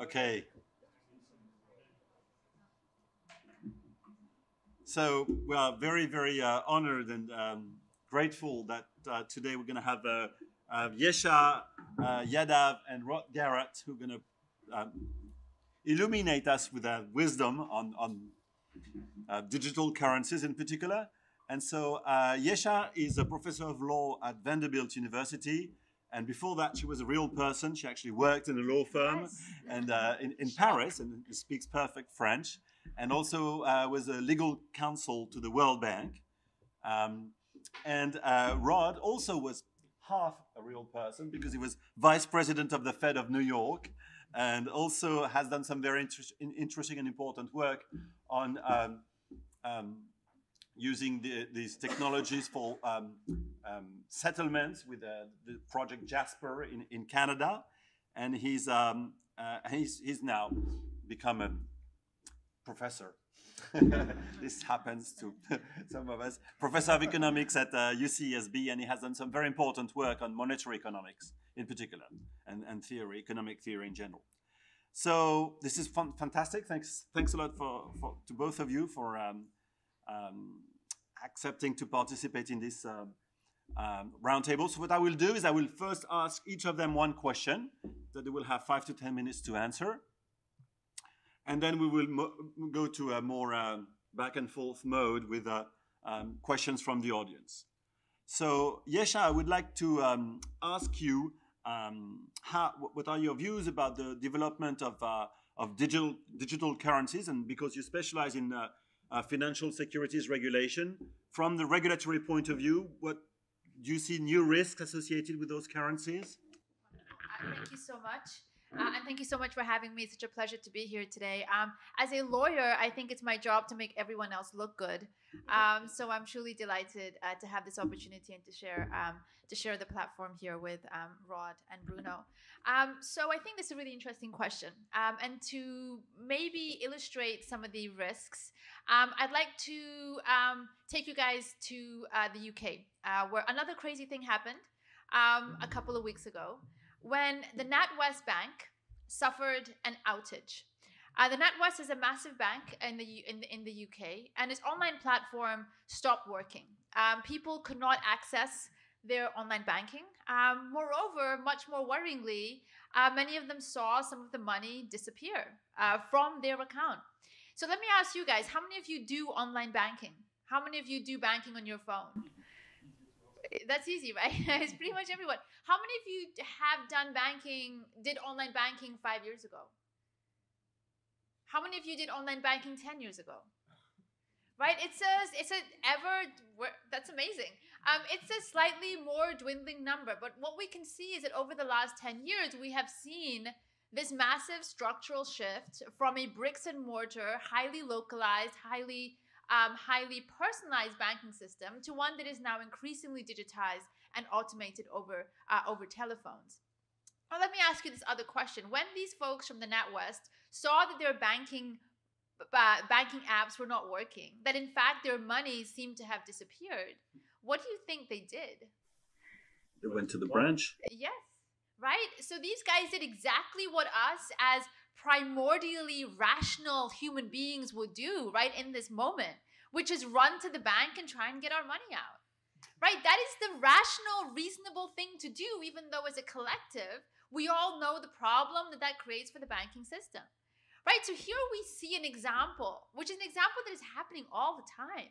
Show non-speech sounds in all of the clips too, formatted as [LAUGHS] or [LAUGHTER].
Okay. So we are very, very uh, honored and um, grateful that uh, today we're going to have uh, uh, Yesha, uh, Yadav, and Rod Garratt who are going to um, illuminate us with their wisdom on, on uh, digital currencies in particular. And so uh, Yesha is a professor of law at Vanderbilt University. And before that, she was a real person. She actually worked in a law firm Yes. and uh, in, in Paris and speaks perfect French, and also uh, was a legal counsel to the World Bank. Um, and uh, Rod also was half a real person because he was vice president of the Fed of New York, and also has done some very interest, in- interesting and important work on um, um, using the, these technologies for um, um, settlements with uh, the project Jasper in, in Canada. And he's, um, uh, he's, he's now become a professor. [LAUGHS] this happens to [LAUGHS] some of us. Professor of economics at uh, UCSB, and he has done some very important work on monetary economics in particular, and, and theory, economic theory in general. So this is fun, fantastic. Thanks, thanks a lot for, for to both of you for um, um, accepting to participate in this um, um, roundtable. So what I will do is I will first ask each of them one question that they will have five to ten minutes to answer, and then we will go to a more um, back and forth mode with uh, um, questions from the audience. So Yesha, I would like to um, ask you um, how, what are your views about the development of, uh, of digital, digital currencies? And because you specialize in uh, uh, financial securities regulation, from the regulatory point of view, what do you see new risks associated with those currencies? Thank you so much. Uh, and thank you so much for having me. It's such a pleasure to be here today. Um, as a lawyer, I think it's my job to make everyone else look good. Um, so I'm truly delighted uh, to have this opportunity and to share um, to share the platform here with um, Rod and Bruno. Um, so I think this is a really interesting question. Um, and to maybe illustrate some of the risks, I'd like to take you guys to uh, the UK, uh, where another crazy thing happened a couple of weeks ago when the NatWest Bank suffered an outage. Uh, the NatWest is a massive bank in the in the, in the UK, and its online platform stopped working. Um, people could not access their online banking. Um, moreover, much more worryingly, uh, many of them saw some of the money disappear uh, from their account. So let me ask you guys: How many of you do online banking? How many of you do banking on your phone? That's easy, [LAUGHS] right? it's pretty much everyone. How many of you have done banking, did online banking five years ago? How many of you did online banking 10 years ago? Right? It says it's a ever that's amazing. Um, it's a slightly more dwindling number, but what we can see is that over the last 10 years, we have seen this massive structural shift from a bricks and mortar, highly localized, highly um, highly personalized banking system to one that is now increasingly digitized and automated over uh, over telephones. Now, let me ask you this other question: When these folks from the NatWest saw that their banking uh, banking apps were not working, that in fact their money seemed to have disappeared, what do you think they did? They went to the branch. Yes, right? So these guys did exactly what us as primordially rational human beings would do right in this moment, which is run to the bank and try and get our money out. Right? That is the rational, reasonable thing to do, even though as a collective, we all know the problem that that creates for the banking system. Right? So here we see an example, which is an example that is happening all the time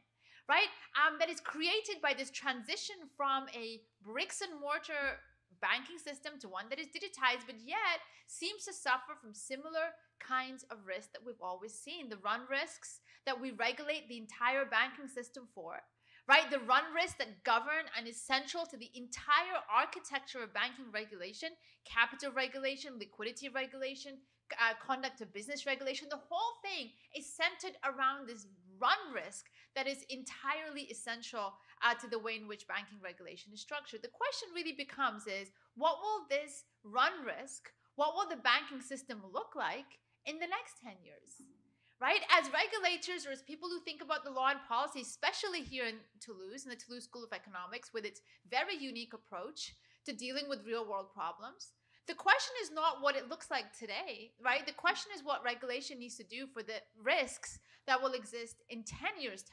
right? Um, that is created by this transition from a bricks and mortar banking system to one that is digitized, but yet seems to suffer from similar kinds of risks that we've always seen. The run risks that we regulate the entire banking system for, right? The run risks that govern and is central to the entire architecture of banking regulation, capital regulation, liquidity regulation, uh, conduct of business regulation. The whole thing is centered around this run risk that is entirely essential uh, to the way in which banking regulation is structured. The question really becomes is what will this run risk, what will the banking system look like in the next 10 years? Right? As regulators or as people who think about the law and policy, especially here in Toulouse, in the Toulouse School of Economics, with its very unique approach to dealing with real world problems, the question is not what it looks like today, right? The question is what regulation needs to do for the risks that will exist in 10 years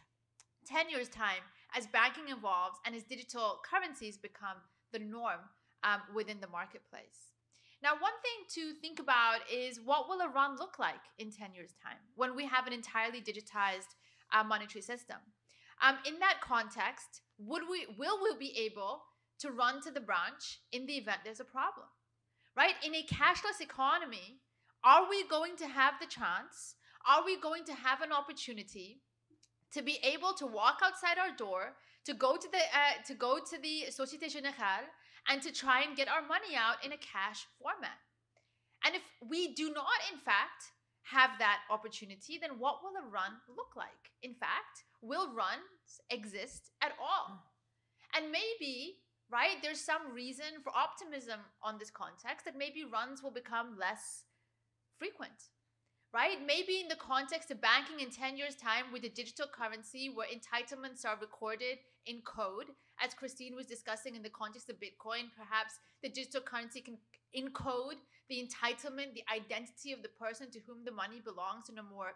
10 years time as banking evolves and as digital currencies become the norm um, within the marketplace. Now, one thing to think about is what will a run look like in 10 years' time when we have an entirely digitized uh, monetary system? Um, in that context, would we will we be able to run to the branch in the event there's a problem? Right? In a cashless economy, are we going to have the chance? Are we going to have an opportunity to be able to walk outside our door, to go to the uh, to go to the Société Générale and to try and get our money out in a cash format? And if we do not in fact have that opportunity, then what will a run look like? In fact, will runs exist at all? Hmm. And maybe, right, there's some reason for optimism on this context that maybe runs will become less frequent, right? Maybe in the context of banking in 10 years' time with a digital currency where entitlements are recorded in code, as Christine was discussing in the context of Bitcoin, perhaps the digital currency can encode the entitlement, the identity of the person to whom the money belongs in a more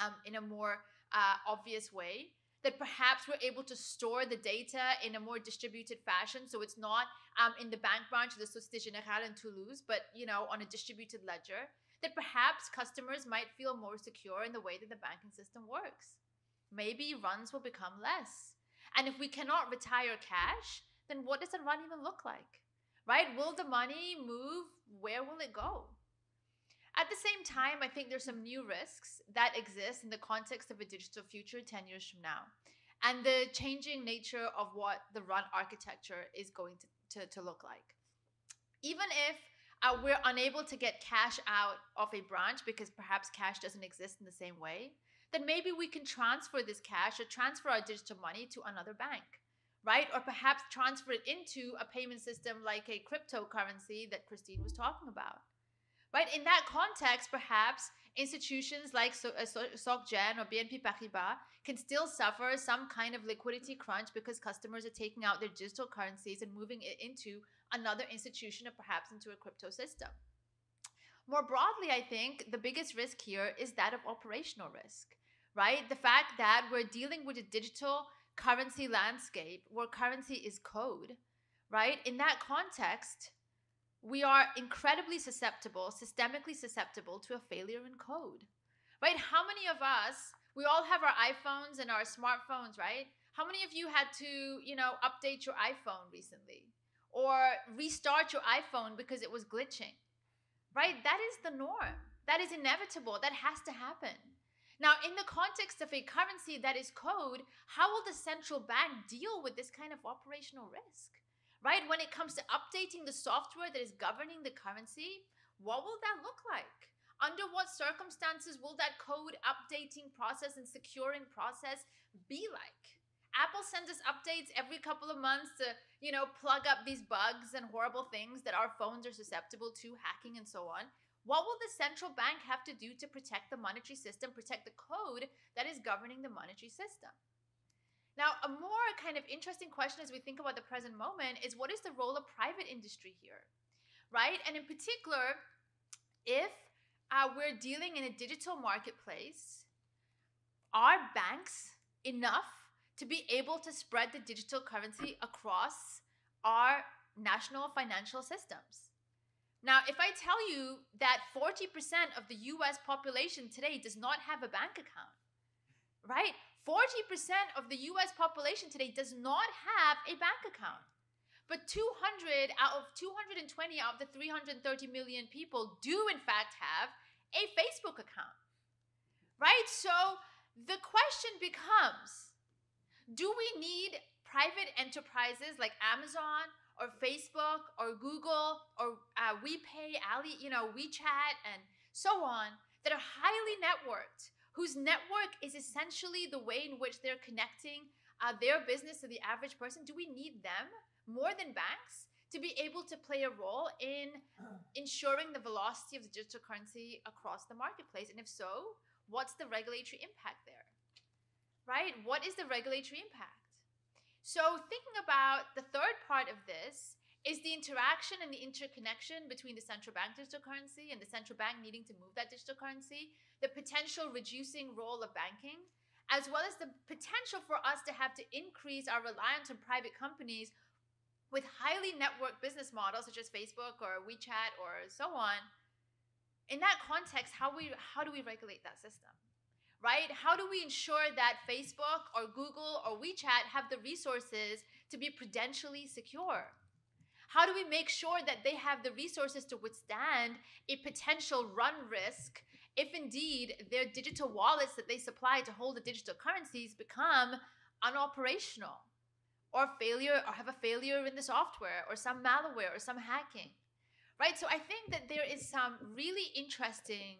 um, in a more uh, obvious way that perhaps we're able to store the data in a more distributed fashion. So it's not um, in the bank branch of the societe generale in toulouse but you know on a distributed ledger that perhaps customers might feel more secure in the way that the banking system works. Maybe runs will become less and if we cannot retire cash then what does a run even look like right will the money move where will it go at the same time, I think there's some new risks that exist in the context of a digital future 10 years from now. And the changing nature of what the run architecture is going to, to, to look like. Even if uh, we're unable to get cash out of a branch because perhaps cash doesn't exist in the same way, then maybe we can transfer this cash or transfer our digital money to another bank, right? Or perhaps transfer it into a payment system like a cryptocurrency that Christine was talking about right? In that context, perhaps institutions like so, uh, SocGen or BNP Paribas can still suffer some kind of liquidity crunch because customers are taking out their digital currencies and moving it into another institution or perhaps into a crypto system. More broadly, I think the biggest risk here is that of operational risk, right? The fact that we're dealing with a digital currency landscape where currency is code, right? In that context, we are incredibly susceptible, systemically susceptible to a failure in code, right? How many of us, we all have our iPhones and our smartphones, right? How many of you had to, you know, update your iPhone recently or restart your iPhone because it was glitching, right? That is the norm. That is inevitable. That has to happen. Now, in the context of a currency that is code, how will the central bank deal with this kind of operational risk? right? When it comes to updating the software that is governing the currency, what will that look like? Under what circumstances will that code updating process and securing process be like? Apple sends us updates every couple of months to, you know, plug up these bugs and horrible things that our phones are susceptible to hacking and so on. What will the central bank have to do to protect the monetary system, protect the code that is governing the monetary system? Now, a more kind of interesting question as we think about the present moment is what is the role of private industry here, right? And in particular, if uh, we're dealing in a digital marketplace, are banks enough to be able to spread the digital currency across our national financial systems? Now, if I tell you that 40% of the US population today does not have a bank account, right? 40% of the US population today does not have a bank account. But 200 out of 220 out of the 330 million people do, in fact, have a Facebook account. Right? So the question becomes do we need private enterprises like Amazon or Facebook or Google or uh, WePay, Ali, you know, WeChat, and so on that are highly networked whose network is essentially the way in which they're connecting uh, their business to the average person, do we need them more than banks to be able to play a role in [CLEARS THROAT] ensuring the velocity of the digital currency across the marketplace? And if so, what's the regulatory impact there? Right? What is the regulatory impact? So, thinking about the third part of this is the interaction and the interconnection between the central bank digital currency and the central bank needing to move that digital currency, the potential reducing role of banking, as well as the potential for us to have to increase our reliance on private companies with highly networked business models such as Facebook or WeChat or so on. In that context, how we how do we regulate that system? Right? How do we ensure that Facebook or Google or WeChat have the resources to be prudentially secure? How do we make sure that they have the resources to withstand a potential run risk if indeed their digital wallets that they supply to hold the digital currencies become unoperational or failure or have a failure in the software or some malware or some hacking? Right? So I think that there is some really interesting,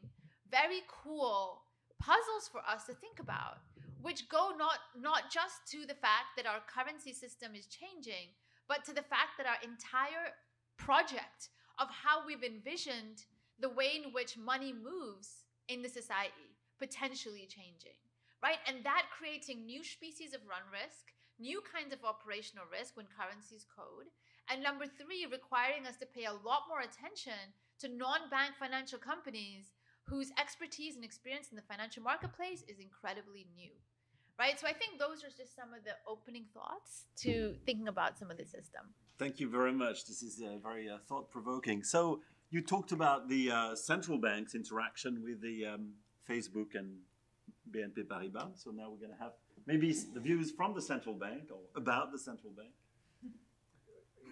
very cool puzzles for us to think about which go not not just to the fact that our currency system is changing but to the fact that our entire project of how we've envisioned the way in which money moves in the society potentially changing, right? And that creating new species of run risk, new kinds of operational risk when currencies code. And number three, requiring us to pay a lot more attention to non bank financial companies whose expertise and experience in the financial marketplace is incredibly new right? So I think those are just some of the opening thoughts to thinking about some of the system. Thank you very much. This is uh, very uh, thought provoking. So you talked about the uh, central bank's interaction with the um, Facebook and BNP Paribas. So now we're going to have maybe the views from the central bank or about the central bank. [LAUGHS]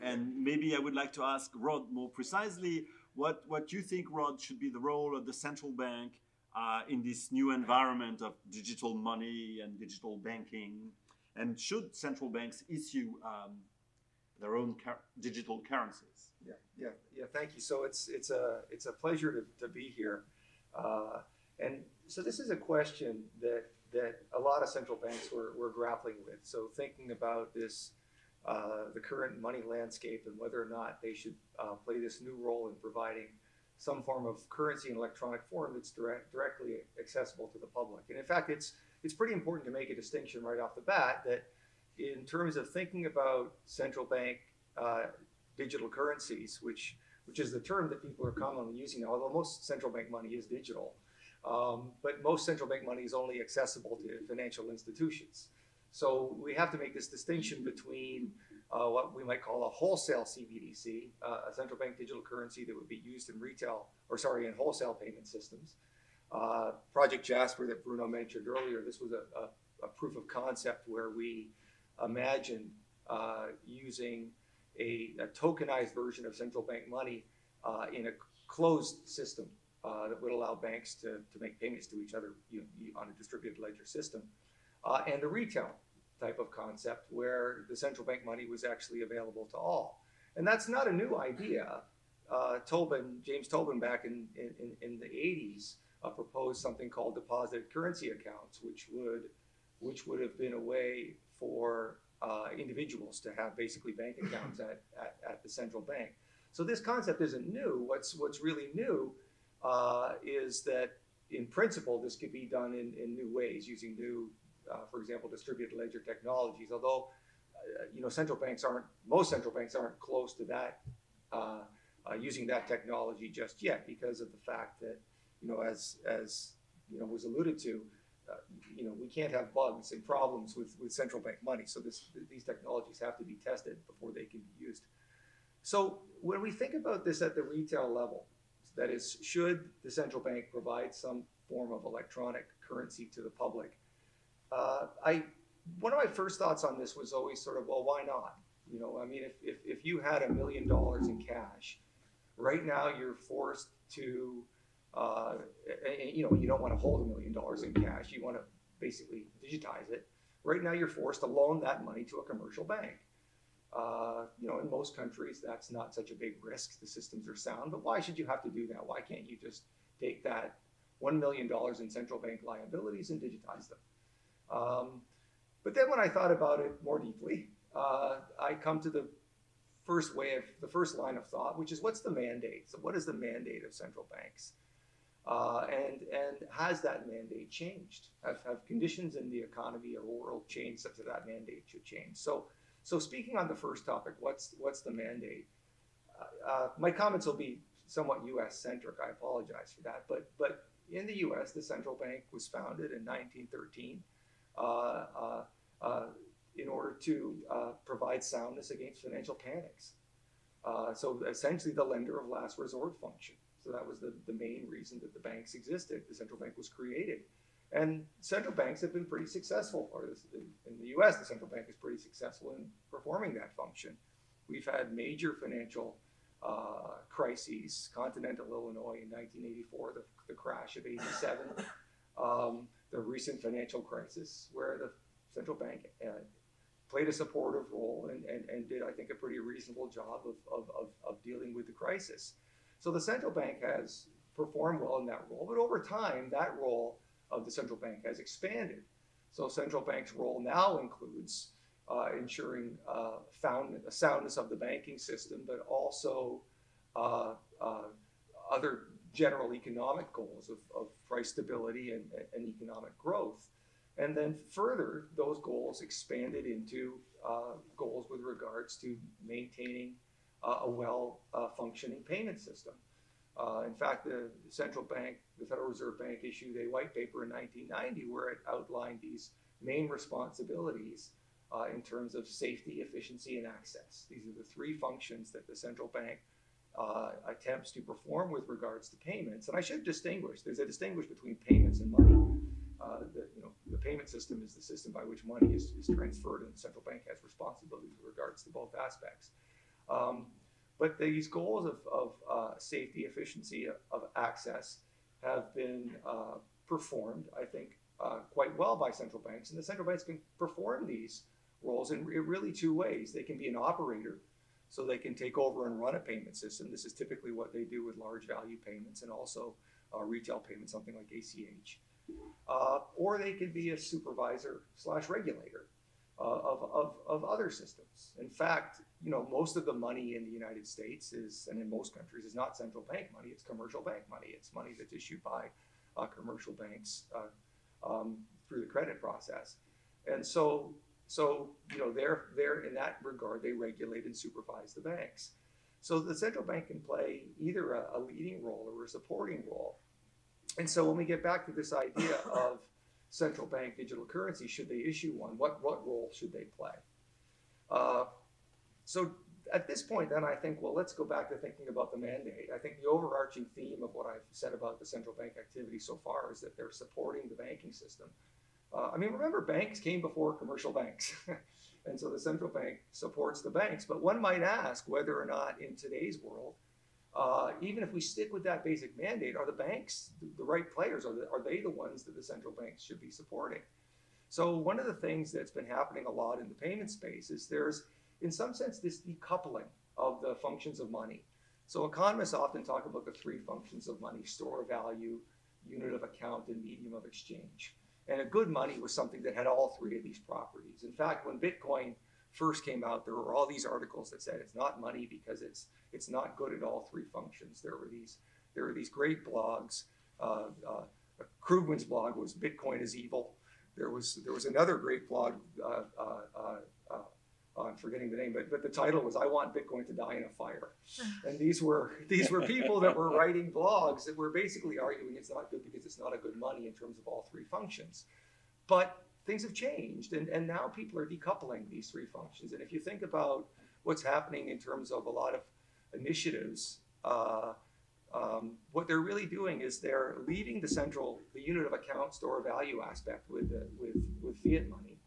And maybe I would like to ask Rod more precisely what, what do you think, Rod, should be the role of the central bank uh, in this new environment of digital money and digital banking? And should central banks issue um, their own digital currencies? Yeah, yeah, yeah. Thank you. So it's it's a it's a pleasure to, to be here, uh, and so this is a question that that a lot of central banks were, were grappling with. So thinking about this, uh, the current money landscape and whether or not they should uh, play this new role in providing some form of currency in electronic form that's direct, directly accessible to the public. And in fact, it's it's pretty important to make a distinction right off the bat that in terms of thinking about central bank uh, digital currencies, which which is the term that people are commonly using now, although most central bank money is digital. Um, but most central bank money is only accessible to financial institutions. So we have to make this distinction between uh, what we might call a wholesale CBDC, uh, a central bank digital currency that would be used in retail, or sorry, in wholesale payment systems. Uh, Project Jasper that Bruno mentioned earlier, this was a, a, a proof of concept where we imagined uh, using a, a, tokenized version of central bank money uh, in a closed system uh, that would allow banks to, to make payments to each other you on a distributed ledger system. And the retail type of concept where the central bank money was actually available to all. And that's not a new idea. Uh, Tobin, James Tobin, back in, in, in the 80s, uh, proposed something called deposited currency accounts, which would, which would have been a way for uh, individuals to have basically bank [COUGHS] accounts at, at, at, the central bank. So this concept isn't new. What's, what's really new uh, is that in principle, this could be done in, in new ways using new uh, for example, distributed ledger technologies. Although, uh, you know, central banks aren't, most central banks aren't close to that, uh, uh, using that technology just yet because of the fact that, you know, as, as, you know, was alluded to, uh, you know, we can't have bugs and problems with, with central bank money. So this, these technologies have to be tested before they can be used. So when we think about this at the retail level, that is, should the central bank provide some form of electronic currency to the public? Uh, I one of my first thoughts on this was always sort of, well, why not? You know, I mean, if, if, if you had a million dollars in cash, right now you're forced to, uh, you know, you don't want to hold a million dollars in cash. You want to basically digitize it. Right now you're forced to loan that money to a commercial bank. Uh, you know, in most countries, that's not such a big risk. The systems are sound, but why should you have to do that? Why can't you just take that $1 million in central bank liabilities and digitize them? Um, but then when I thought about it more deeply, uh, I come to the first way of the first line of thought, which is what's the mandate? So what is the mandate of central banks? Uh, and and has that mandate changed? Have, have conditions in the economy or world changed such that that mandate should change? So so speaking on the first topic, what's what's the mandate? uh, my comments will be somewhat U.S. centric. I apologize for that, but but in the U.S., the central bank was founded in 1913 uh, uh, uh, in order to uh, provide soundness against financial panics. Uh, so essentially, the lender of last resort function. So that was the, the main reason that the banks existed. The central bank was created. And central banks have been pretty successful, or in the US, the central bank is pretty successful in performing that function. We've had major financial uh, crises, Continental Illinois in 1984, the, the crash of 87, um, the recent financial crisis, where the central bank uh, played a supportive role and, and, and did, I think, a pretty reasonable job of, of, of, of dealing with the crisis. So the central bank has performed well in that role, but over time, that role of the central bank has expanded. So central bank's role now includes uh, ensuring uh, found, soundness of the banking system, but also uh, uh, other general economic goals of, of price stability and, and, economic growth. And then further, those goals expanded into uh, goals with regards to maintaining uh, a well functioning payment system. Uh, in fact, the, the, central bank, the Federal Reserve Bank, issued a white paper in 1990 where it outlined these main responsibilities uh, in terms of safety, efficiency, and access. These are the three functions that the central bank uh, attempts to perform with regards to payments. And I should distinguish, there's a distinguish between payments and money. Uh, the, you know, the payment system is the system by which money is, is transferred, and the central bank has responsibility with regards to both aspects. Um, but these goals of, of uh, safety, efficiency, of access have been uh, performed, I think, uh, quite well by central banks. And the central banks can perform these roles in really two ways. They can be an operator, so they can take over and run a payment system. This is typically what they do with large value payments and also uh, retail payments, something like ACH. Uh, or they can be a supervisor slash regulator uh, of, of, of other systems. In fact, you know, most of the money in the United States is, and in most countries, is not central bank money. It's commercial bank money. It's money that's issued by uh, commercial banks uh, um, through the credit process. And so, so you know, they're, they're in that regard, they regulate and supervise the banks. So the central bank can play either a, a leading role or a supporting role. And so when we get back to this idea of central bank digital currency, should they issue one? What, what role should they play? Uh, so at this point, then I think, well, let's go back to thinking about the mandate. I think the overarching theme of what I've said about the central bank activity so far is that they're supporting the banking system. Uh, I mean, remember, banks came before commercial banks. [LAUGHS] and so the central bank supports the banks. But one might ask whether or not in today's world, uh, even if we stick with that basic mandate, are the banks the right players? Are, the, are they the ones that the central banks should be supporting? So one of the things that's been happening a lot in the payment space is there's in some sense, this decoupling of the functions of money. So economists often talk about the three functions of money, store of value, unit of account, and medium of exchange. And a good money was something that had all three of these properties. In fact, when Bitcoin first came out, there were all these articles that said it's not money because it's it's not good at all three functions. There were these there were these great blogs. Uh, uh, Krugman's blog was Bitcoin is evil. There was there was another great blog, uh, uh, uh I'm forgetting the name, but but the title was "I Want Bitcoin to Die in a Fire," [SIGHS] and these were these were people that were writing blogs that were basically arguing it's not good because it's not a good money in terms of all three functions. But things have changed, and and now people are decoupling these three functions. And if you think about what's happening in terms of a lot of initiatives. Uh, um, what they're really doing is they're leaving the central, the unit of account store value aspect with, the, with, with fiat money,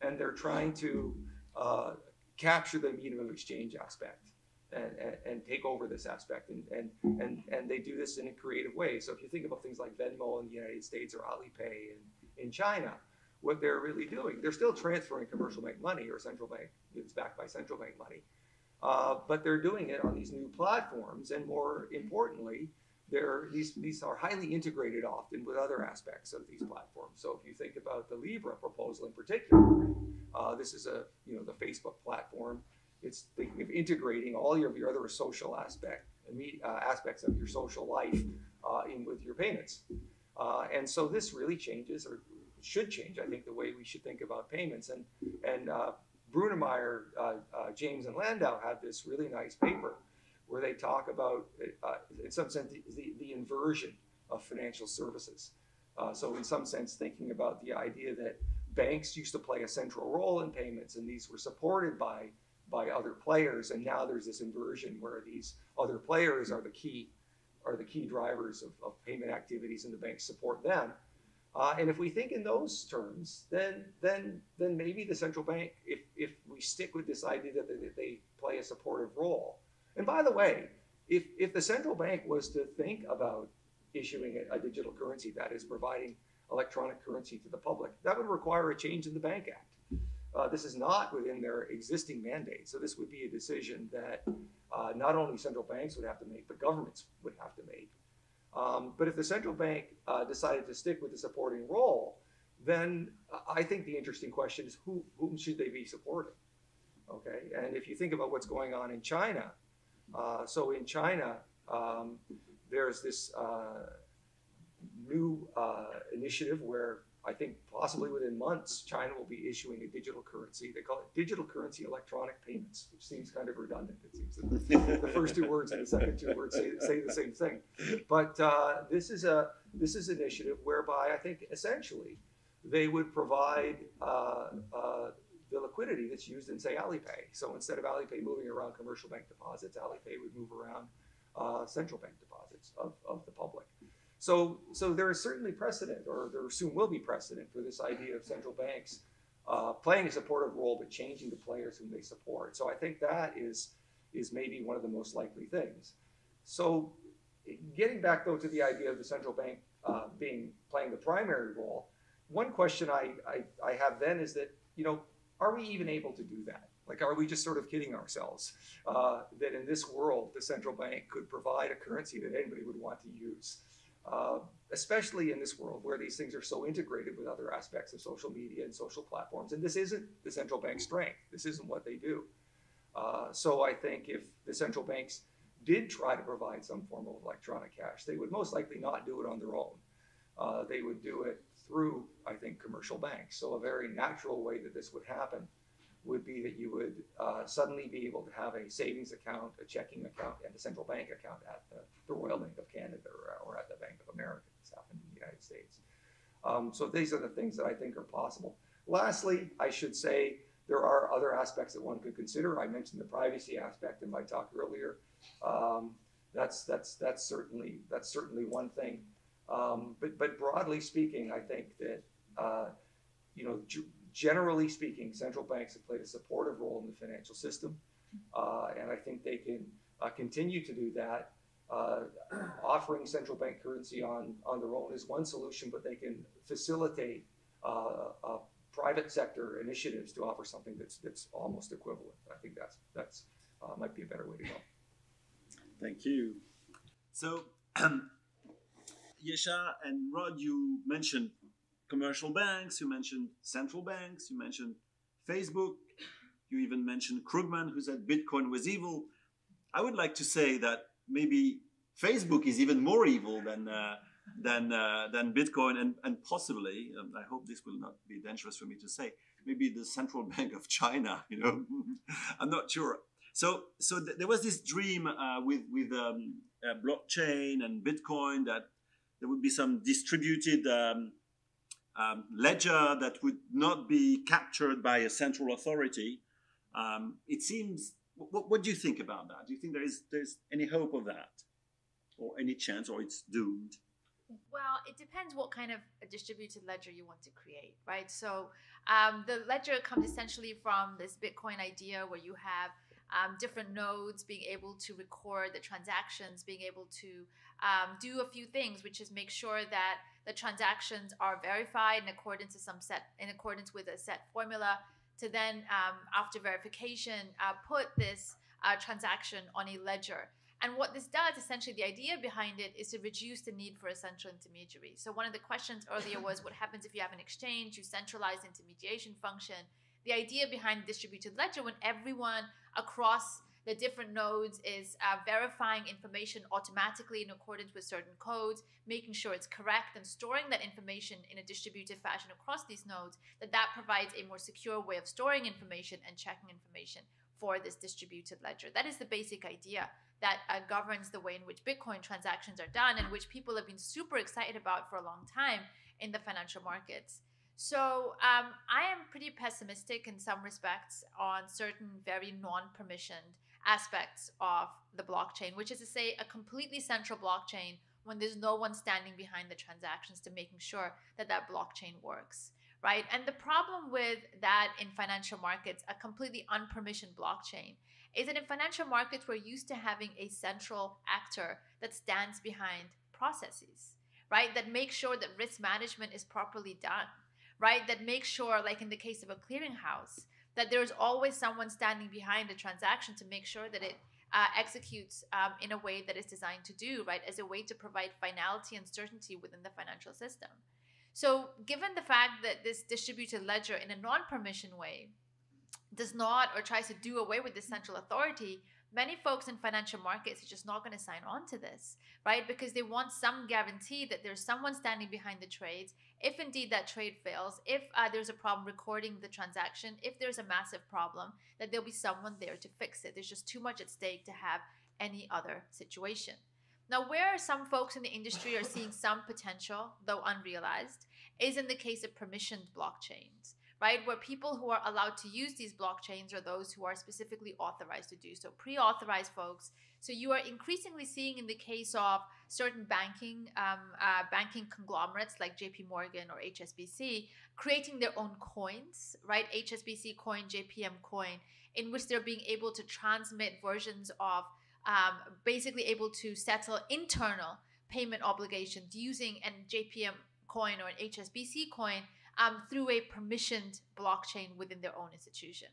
and they're trying to uh, capture the medium of exchange aspect and, and, and, take over this aspect. And, and, and, and they do this in a creative way. So if you think about things like Venmo in the United States or Alipay in, in China, what they're really doing, they're still transferring commercial bank money or central bank, it's backed by central bank money. Uh, but they're doing it on these new platforms. And more importantly, they're, these, these are highly integrated often with other aspects of these platforms. So if you think about the Libra proposal in particular, uh, this is a you know the Facebook platform. It's thinking of integrating all of your other social aspect uh, aspects of your social life uh, in with your payments. Uh, and so this really changes or should change, I think, the way we should think about payments. And and uh, Brunnermeier, uh, James, and Landau had this really nice paper where they talk about, in some sense, the, the inversion of financial services. So, in some sense, thinking about the idea that banks used to play a central role in payments, and these were supported by by other players, and now there's this inversion where these other players are the key are the key drivers of, of payment activities, and the banks support them. Uh, and if we think in those terms, then then then maybe the central bank, if if we stick with this idea that they, that they play a supportive role. And by the way, if if the central bank was to think about issuing a, a digital currency that is providing electronic currency to the public, that would require a change in the Bank Act. Uh, this is not within their existing mandate. So this would be a decision that uh, not only central banks would have to make, but governments would have to make. Um, but if the central bank uh, decided to stick with the supporting role, then I think the interesting question is who, whom should they be supporting? Okay, and if you think about what's going on in China, uh, so in China, um, there's this uh, new uh, initiative where I think possibly within months, China will be issuing a digital currency. They call it digital currency electronic payments, which seems kind of redundant. It seems that the, first two [LAUGHS] words and the second two words say, say the same thing. But uh, this is a this is an initiative whereby I think essentially they would provide uh, uh, the liquidity that's used in say Alipay. So instead of Alipay moving around commercial bank deposits, Alipay would move around uh, central bank deposits of, of the public. So, so there is certainly precedent, or there soon will be precedent for this idea of central banks uh, playing a supportive role but changing the players whom they support. So I think that is is maybe one of the most likely things. So, getting back though to the idea of the central bank uh, being playing the primary role, one question I, I I have then is that you know are we even able to do that? Like, are we just sort of kidding ourselves uh, that in this world the central bank could provide a currency that anybody would want to use? Uh, especially in this world where these things are so integrated with other aspects of social media and social platforms. And this isn't the central bank's strength. This isn't what they do. Uh, so I think if the central banks did try to provide some form of electronic cash, they would most likely not do it on their own. Uh, they would do it through, I think, commercial banks. So a very natural way that this would happen would be that you would uh, suddenly be able to have a savings account, a checking account, and a central bank account at the, the Royal Bank of Canada or, or, at the Bank of America. This happened in the United States. Um, so these are the things that I think are possible. Lastly, I should say there are other aspects that one could consider. I mentioned the privacy aspect in my talk earlier. Um, that's that's that's certainly that's certainly one thing. Um, but but broadly speaking, I think that uh, you know generally speaking, central banks have played a supportive role in the financial system, uh, and I think they can uh, continue to do that. Uh, [CLEARS THROAT] offering central bank currency on, on their own is one solution, but they can facilitate uh, uh, private sector initiatives to offer something that's that's almost equivalent. I think that's that's uh, might be a better way to go. Thank you. So, [CLEARS THROAT] um, Yesha and Rod, you mentioned commercial banks, you mentioned central banks, you mentioned Facebook, you even mentioned Krugman, who said Bitcoin was evil. I would like to say that maybe Facebook is even more evil than uh, than uh, than Bitcoin, and and possibly, um, I hope this will not be dangerous for me to say, maybe the central [LAUGHS] bank of China. You know, [LAUGHS] I'm not sure. So so th- there was this dream uh, with with um, blockchain and Bitcoin that there would be some distributed um, um, ledger that would not be captured by a central authority. Um, it seems. What, what, do you think about that? Do you think there is there's any hope of that, or any chance, or it's doomed? Well, it depends what kind of a distributed ledger you want to create, right? So um, the ledger comes essentially from this Bitcoin idea where you have um, different nodes being able to record the transactions, being able to um, do a few things, which is make sure that the transactions are verified in accordance to some set in accordance with a set formula. To then, um, after verification, uh, put this uh, transaction on a ledger. And what this does, essentially, the idea behind it is to reduce the need for a central intermediary. So, one of the questions earlier was what happens if you have an exchange, you centralize intermediation function. The idea behind distributed ledger, when everyone across the different nodes is uh, verifying information automatically in accordance with certain codes, making sure it's correct, and storing that information in a distributed fashion across these nodes, that that provides a more secure way of storing information and checking information for this distributed ledger. That is the basic idea that uh, governs the way in which Bitcoin transactions are done and which people have been super excited about for a long time in the financial markets. So um, I am pretty pessimistic in some respects on certain very non-permissioned aspects of the blockchain, which is to say a completely central blockchain when there's no one standing behind the transactions to making sure that that blockchain works right? And the problem with that in financial markets a completely unpermissioned blockchain is that in financial markets we're used to having a central actor that stands behind processes right? That makes sure that risk management is properly done right? That makes sure like in the case of a clearinghouse that there's always someone standing behind a transaction to make sure that it uh, executes um, in a way that is designed to do, right, as a way to provide finality and certainty within the financial system. So, given the fact that this distributed ledger in a non permission way does not or tries to do away with this central authority, many folks in financial markets are just not going to sign on to this, right? Because they want some guarantee that there's someone standing behind the trades. If indeed that trade fails, if uh, there's a problem recording the transaction, if there's a massive problem, that there'll be someone there to fix it. There's just too much at stake to have any other situation. Now, where some folks in the industry are seeing some potential, though unrealized, is in the case of permissioned blockchains right? Where people who are allowed to use these blockchains are those who are specifically authorized to do so, pre authorized folks. So you are increasingly seeing in the case of certain banking um, uh, banking conglomerates like JP Morgan or HSBC creating their own coins, right? HSBC coin, JPM coin, in which they're being able to transmit versions of um, basically able to settle internal payment obligations using an JPM coin or an HSBC coin um, through a permissioned blockchain within their own institution.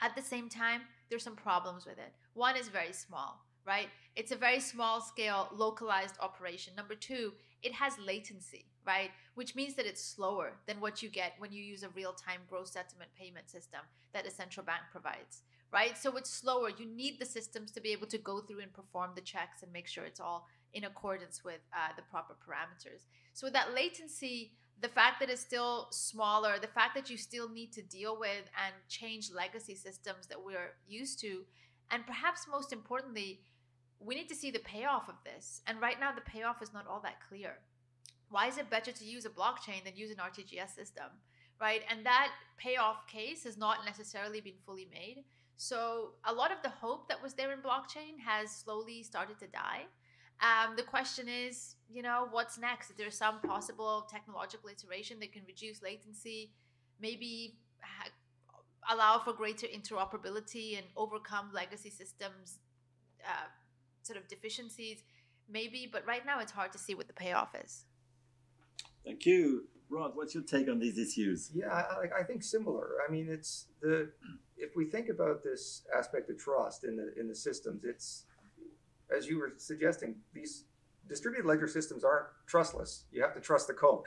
At the same time, there's some problems with it. One is very small, right? It's a very small scale, localized operation. Number two, it has latency, right? Which means that it's slower than what you get when you use a real time gross settlement payment system that a central bank provides, right? So it's slower. You need the systems to be able to go through and perform the checks and make sure it's all in accordance with uh, the proper parameters. So that latency the fact that it's still smaller, the fact that you still need to deal with and change legacy systems that we're used to, and perhaps most importantly, we need to see the payoff of this. And right now, the payoff is not all that clear. Why is it better to use a blockchain than use an RTGS system? Right? And that payoff case has not necessarily been fully made. So, a lot of the hope that was there in blockchain has slowly started to die. Um, the question is, you know, what's next? Is there some possible technological iteration that can reduce latency, maybe ha- allow for greater interoperability and overcome legacy systems uh, sort of deficiencies? Maybe, but right now it's hard to see what the payoff is. Thank you. Rod, what's your take on these issues? Yeah, I, I think similar. I mean, it's the if we think about this aspect of trust in the in the systems, it's as you were suggesting, these distributed ledger systems aren't trustless. You have to trust the code.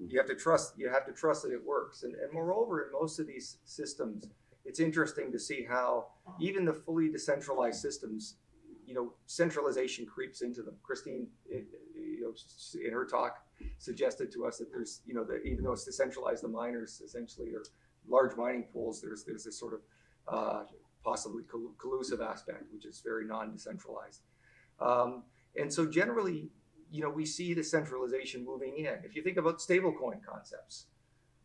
Mm-hmm. You have to trust. You have to trust that it works. And, and moreover, in most of these systems, it's interesting to see how even the fully decentralized systems, you know, centralization creeps into them. Christine, eh, eh, you know, in her talk, suggested to us that there's, you know, that even though it's decentralized, the miners essentially are large mining pools. There's there's this sort of uh, possibly collusive aspect, which is very non-decentralized. Um, and so generally, you know, we see the centralization moving in. If you think about stablecoin concepts,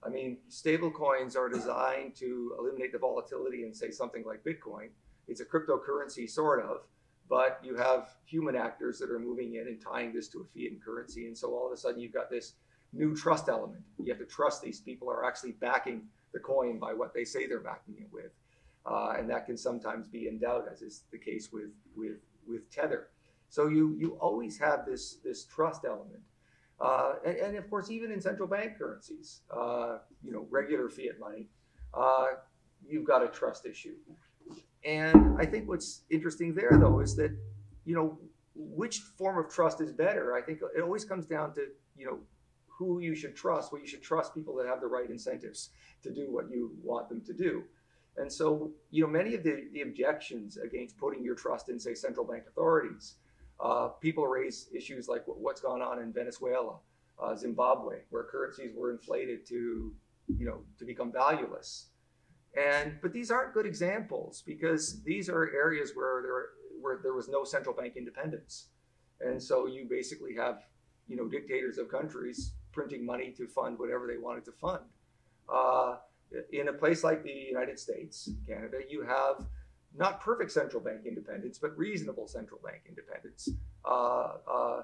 I mean, stablecoins are designed to eliminate the volatility in, say, something like Bitcoin. It's a cryptocurrency, sort of, but you have human actors that are moving in and tying this to a fiat currency. And so all of a sudden, you've got this new trust element. You have to trust these people are actually backing the coin by what they say they're backing it with. Uh, and that can sometimes be in doubt, as is the case with, with, with Tether. So you you always have this this trust element, uh, and, and, of course even in central bank currencies, uh, you know regular fiat money, uh, you've got a trust issue. And I think what's interesting there though is that you know which form of trust is better. I think it always comes down to you know who you should trust. Well, you should trust people that have the right incentives to do what you want them to do. And so, you know, many of the, the objections against putting your trust in, say, central bank authorities uh, people raise issues like what's gone on in Venezuela, uh, Zimbabwe, where currencies were inflated to, you know, to become valueless. And but these aren't good examples because these are areas where there where there was no central bank independence, and so you basically have you know dictators of countries printing money to fund whatever they wanted to fund. Uh, in a place like the United States, Canada, you have not perfect central bank independence, but reasonable central bank independence. Uh, uh,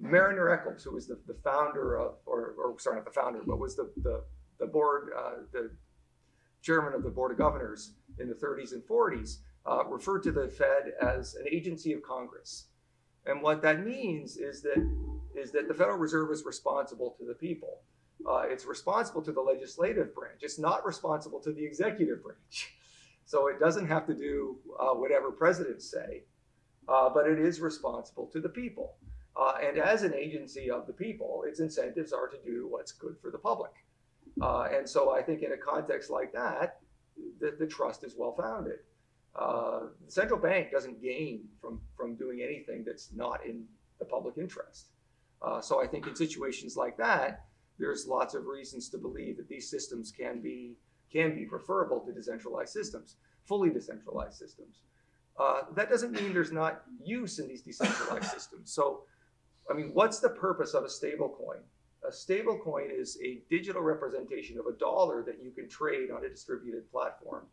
Marriner Eccles, who was the, the founder of, or, or, sorry, not the founder, but was the, the, the board, uh, the chairman of the board of governors in the 30s and 40s, uh, referred to the Fed as an agency of Congress. And what that means is that is that the Federal Reserve is responsible to the people. Uh, it's responsible to the legislative branch. It's not responsible to the executive branch. [LAUGHS] So it doesn't have to do uh, whatever presidents say, uh, but it is responsible to the people. Uh, and as an agency of the people, its incentives are to do what's good for the public. Uh, and so I think in a context like that, the, the trust is well founded. Uh, the central bank doesn't gain from, from doing anything that's not in the public interest. Uh, so I think in situations like that, there's lots of reasons to believe that these systems can be can be preferable to decentralized systems, fully decentralized systems. Uh, that doesn't mean there's not use in these decentralized [LAUGHS] systems. So, I mean, what's the purpose of a stable coin? A stable coin is a digital representation of a dollar that you can trade on a distributed platform.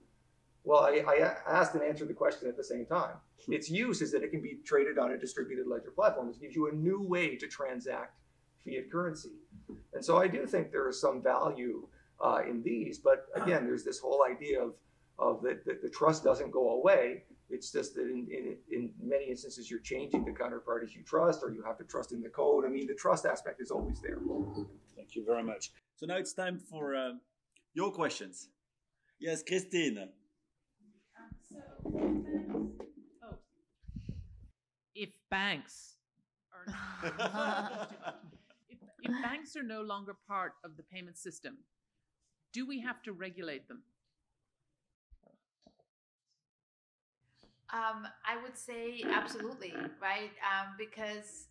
Well, I, I asked and answered the question at the same time. Its use is that it can be traded on a distributed ledger platform. It gives you a new way to transact fiat currency. And so I do think there is some value uh, in these. But again, there's this whole idea of, of that, that the trust doesn't go away. It's just that in, in, in many instances, you're changing the counterparties you trust, or you have to trust in the code. I mean, the trust aspect is always there. Thank you very much. So now it's time for uh, your questions. Yes, Christine. Um, so, oh, if banks are if, if banks are no longer part of the payment system, [LAUGHS] do we have to regulate them? Um, I would say absolutely, right? Um, because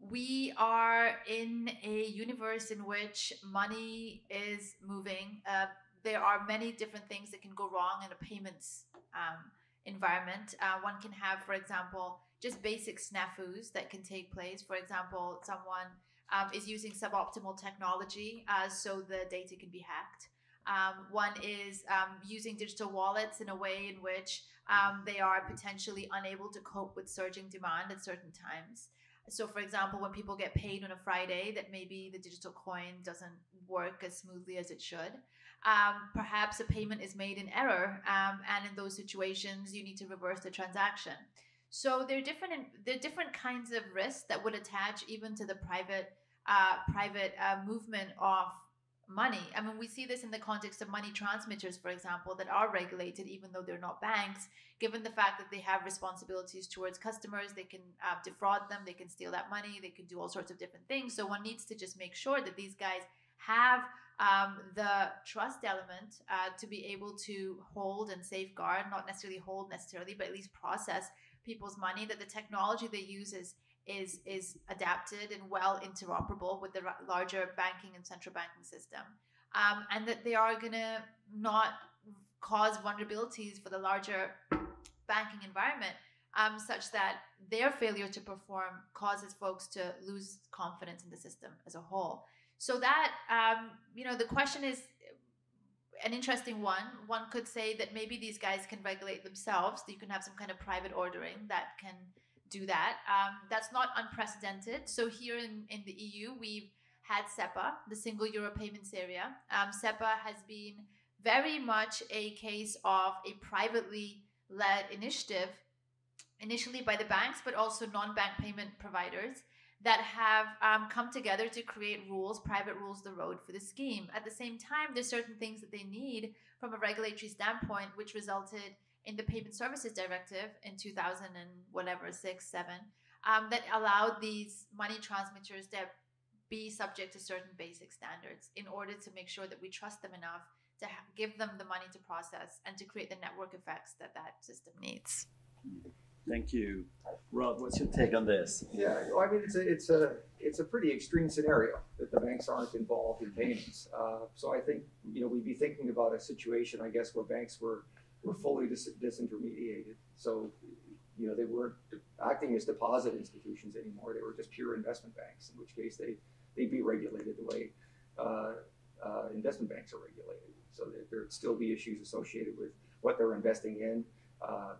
we are in a universe in which money is moving. Uh, there are many different things that can go wrong in a payments um, environment. Uh, one can have, for example, just basic snafus that can take place. For example, someone um, is using suboptimal technology uh, so the data can be hacked. Um, one is um, using digital wallets in a way in which um, they are potentially unable to cope with surging demand at certain times. So, for example, when people get paid on a Friday, that maybe the digital coin doesn't work as smoothly as it should. Um, perhaps a payment is made in error, um, and in those situations, you need to reverse the transaction. So there are different there are different kinds of risks that would attach even to the private uh, private uh, movement of money. I mean, we see this in the context of money transmitters, for example, that are regulated even though they're not banks, given the fact that they have responsibilities towards customers. They can uh, defraud them, they can steal that money, they can do all sorts of different things. So one needs to just make sure that these guys have um, the trust element uh, to be able to hold and safeguard, not necessarily hold necessarily, but at least process people's money, that the technology they use is is is adapted and well interoperable with the larger banking and central banking system, um, and that they are going to not cause vulnerabilities for the larger banking environment, um, such that their failure to perform causes folks to lose confidence in the system as a whole. So that um, you know, the question is an interesting one. One could say that maybe these guys can regulate themselves. You can have some kind of private ordering that can do that. Um, that's not unprecedented. So here in, in the EU, we've had SEPA, the Single Euro Payments Area. Um, SEPA has been very much a case of a privately led initiative, initially by the banks, but also non-bank payment providers that have um, come together to create rules, private rules the road for the scheme. At the same time, there's certain things that they need from a regulatory standpoint, which resulted in the Payment Services Directive in 2000 and whatever, six, seven, um, that allowed these money transmitters to be subject to certain basic standards in order to make sure that we trust them enough to ha- give them the money to process and to create the network effects that that system needs. Thank you. Rod, what's your take on this? Yeah, well, I mean, it's a, it's a, it's a pretty extreme scenario that the banks aren't involved in payments. Uh, so I think, you know, we'd be thinking about a situation, I guess, where banks were, were fully dis- disintermediated. So, you know, they weren't acting as deposit institutions anymore. They were just pure investment banks, in which case they, they'd be regulated the way uh, uh, investment banks are regulated. So there'd still be issues associated with what they're investing in, uh,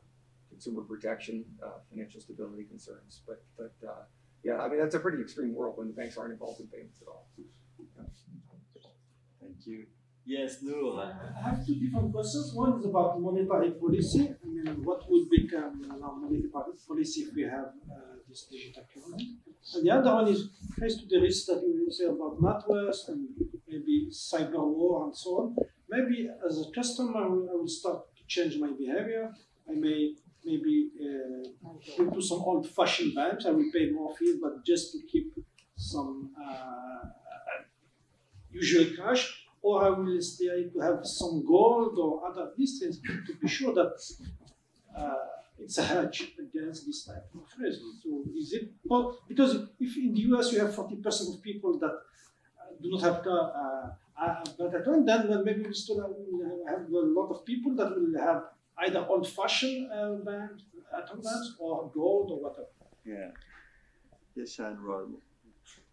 consumer protection, uh, financial stability concerns. But, but uh, yeah, I mean, that's a pretty extreme world when the banks aren't involved in payments at all. Thank you. Yes, Noor. I have two different questions. One is about monetary policy. I mean, what would become our monetary policy if we have uh, this digital currency? And the other one is faced to the risk that you say about networks and maybe cyber war and so on. Maybe as a customer, I will, start to change my behavior. I may maybe uh, go to some old-fashioned banks. I will pay more fees, but just to keep some uh, usual cash or I will stay to have some gold or other things to be sure that uh, it's a hedge against this type of risk. So is it well, because if in the US you have 40% of people that uh, do not have uh, a bank account, then well, maybe we still have, have, a lot of people that will have either old-fashioned uh, accounts or gold or whatever. Yeah. Yes, Shane Rod.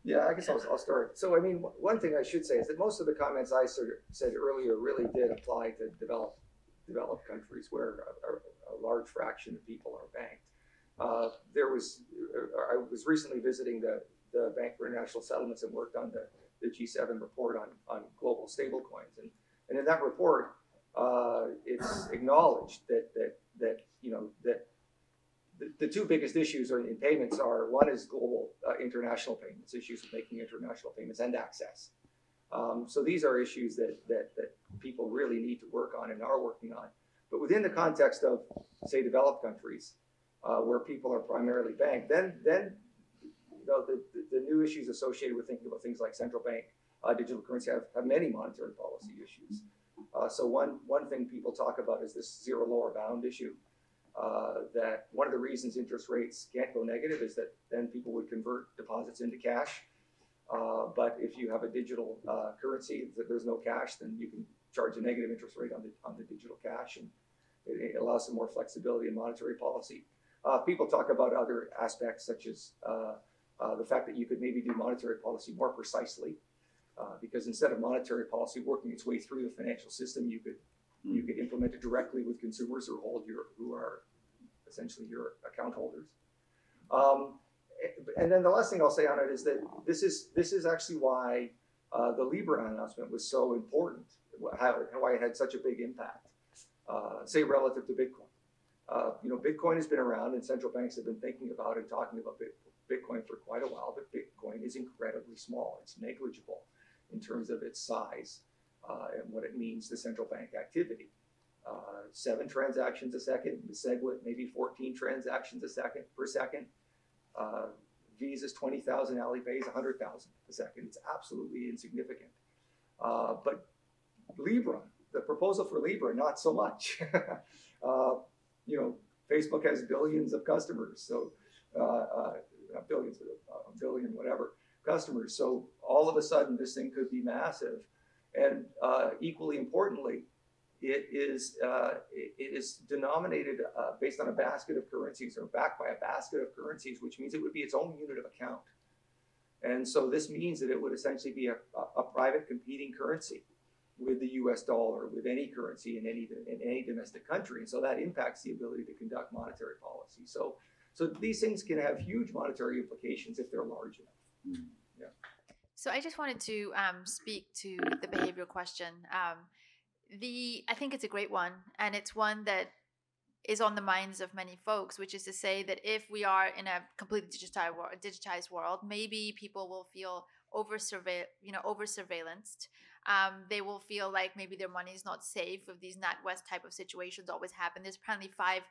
Yeah, I guess I'll, I'll start. So, I mean, one thing I should say is that most of the comments I sort of said earlier really did apply to developed developed countries where a, a, a large fraction of people are banked. Uh, there was, I was recently visiting the, the Bank for International Settlements and worked on the, the G7 report on, on global stablecoins. And, and in that report, uh, it's acknowledged that, that, that, you know, that the, two biggest issues in payments are one is global uh, international payments, issues of making international payments and access. Um, so these are issues that, that, that people really need to work on and are working on. But within the context of, say, developed countries, uh, where people are primarily banked, then, then you know, the, the, the, new issues associated with thinking about things like central bank uh, digital currency have, have many monetary policy issues. Uh, so one, one thing people talk about is this zero lower bound issue. Uh, that one of the reasons interest rates can't go negative is that then people would convert deposits into cash. Uh, but if you have a digital uh, currency that there's no cash, then you can charge a negative interest rate on the on the digital cash, and it, it allows some more flexibility in monetary policy. Uh, people talk about other aspects such as uh, the fact that you could maybe do monetary policy more precisely, because instead of monetary policy working its way through the financial system, you could you could implement it directly with consumers who hold your who are essentially your account holders. Um, and then the last thing I'll say on it is that this is this is actually why uh, the Libra announcement was so important, how, why it had such a big impact, uh, say relative to Bitcoin. Uh, you know, Bitcoin has been around, and central banks have been thinking about and talking about Bitcoin for quite a while. But Bitcoin is incredibly small; it's negligible in terms of its size uh, and what it means to central bank activity. Uh, seven transactions a second, the SegWit maybe 14 transactions a second per second. Uh, Visa's 20,000, Alipay's 100,000 a second. It's absolutely insignificant. Uh, but Libra, the proposal for Libra, not so much. [LAUGHS] uh, you know, Facebook has billions of customers, so uh, uh, billions, a billion, whatever customers. So all of a sudden, this thing could be massive. And uh, equally importantly, it is, uh, it is denominated uh, based on a basket of currencies or backed by a basket of currencies, which means it would be its own unit of account. And so this means that it would essentially be a, a private competing currency with the US dollar, with any currency in any, in any domestic country. And so that impacts the ability to conduct monetary policy. So, so these things can have huge monetary implications if they're large enough. Mm. Yeah. So I just wanted to um, speak to the behavior question. Um, the I think it's a great one, and it's one that is on the minds of many folks, which is to say that if we are in a completely digitized world, digitized world maybe people will feel over you know, over surveillanced. Um, they will feel like maybe their money is not safe if these NatWest type of situations always happen. There's apparently five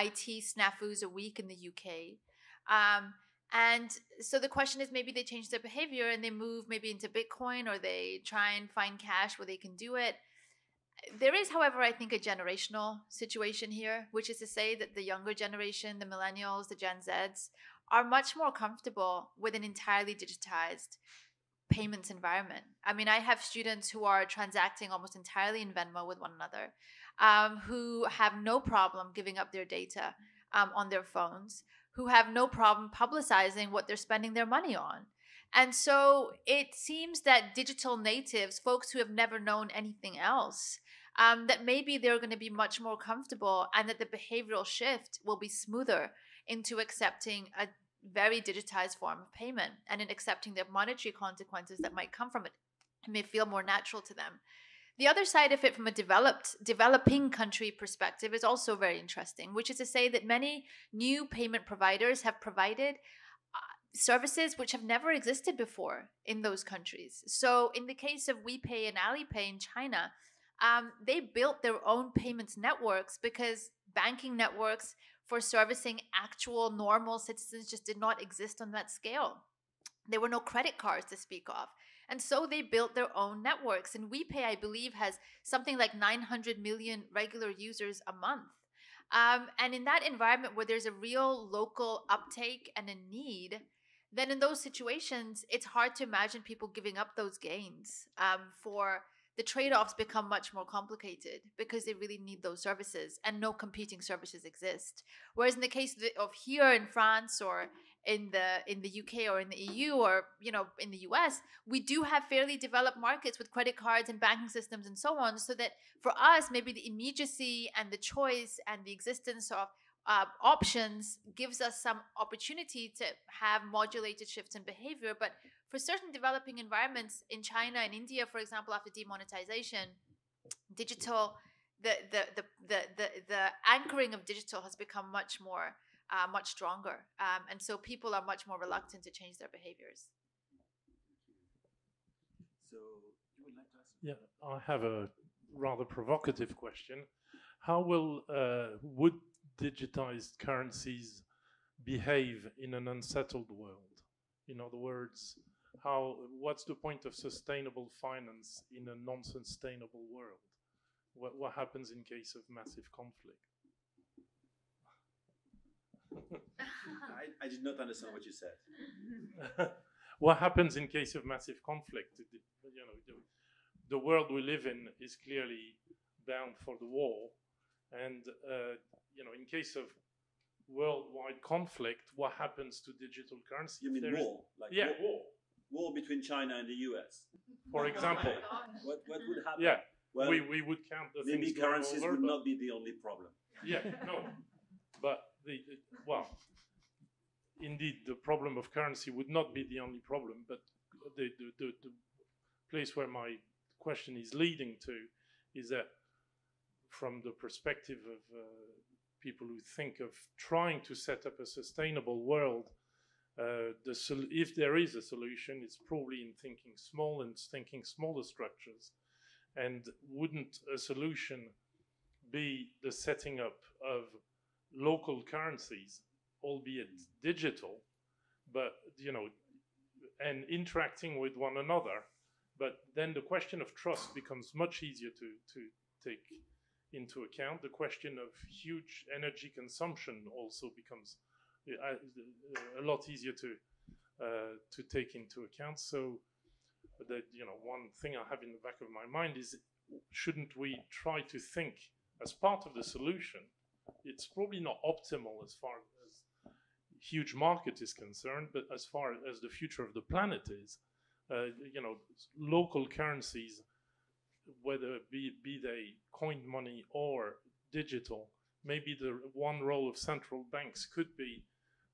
IT snafus a week in the UK. Um, and so the question is maybe they change their behavior and they move maybe into Bitcoin or they try and find cash where they can do it. there is, however, I think a generational situation here, which is to say that the younger generation, the millennials, the Gen Zs, are much more comfortable with an entirely digitized payments environment. I mean, I have students who are transacting almost entirely in Venmo with one another, um, who have no problem giving up their data um, on their phones, who have no problem publicizing what they're spending their money on. And so it seems that digital natives, folks who have never known anything else, um, that maybe they're going to be much more comfortable and that the behavioral shift will be smoother into accepting a very digitized form of payment and in accepting the monetary consequences that might come from it. It may feel more natural to them. The other side of it from a developed developing country perspective is also very interesting, which is to say that many new payment providers have provided uh, services which have never existed before in those countries. So in the case of WePay and Alipay in China, um, they built their own payments networks because banking networks for servicing actual normal citizens just did not exist on that scale. There were no credit cards to speak of. And so they built their own networks. And WePay, I believe, has something like 900 million regular users a month. Um, and in that environment where there's a real local uptake and a need, then in those situations, it's hard to imagine people giving up those gains um, for the trade-offs become much more complicated because they really need those services and no competing services exist whereas in the case of here in france or in the in the uk or in the eu or you know in the us we do have fairly developed markets with credit cards and banking systems and so on so that for us maybe the immediacy and the choice and the existence of uh, options gives us some opportunity to have modulated shifts in behavior. But for certain developing environments in China and India, for example, after demonetization, digital the the the the the, the anchoring of digital has become much more uh, much stronger, um, and so people are much more reluctant to change their behaviors. So you would like to ask? Yeah, I have a rather provocative question. How will uh, would digitized currencies behave in an unsettled world? In other words, how what's the point of sustainable finance in a non-sustainable world? What, what happens in case of massive conflict? I, I did not understand what you said. [LAUGHS] what happens in case of massive conflict? You know, the, the, world we live in is clearly bound for the war, and uh, you know, in case of worldwide conflict, what happens to digital currency? You mean war? Like yeah, war. war war between China and the US. For example. what, what would happen? Yeah. Well, we, we would count the maybe currencies over, would not be the only problem. Yeah, no. [LAUGHS] But the, well, indeed, the problem of currency would not be the only problem. But the, the, the, place where my question is leading to is that from the perspective of uh, people who think of trying to set up a sustainable world uh, the if there is a solution, it's probably in thinking small and thinking smaller structures. And wouldn't a solution be the setting up of local currencies, albeit digital, but you know, and interacting with one another? But then the question of trust becomes much easier to, to take into account. The question of huge energy consumption also becomes a lot easier to uh, to take into account. So that you know, one thing I have in the back of my mind is, shouldn't we try to think as part of the solution? It's probably not optimal as far as huge market is concerned, but as far as the future of the planet is, uh, you know, local currencies, whether be, be they coined money or digital, maybe the one role of central banks could be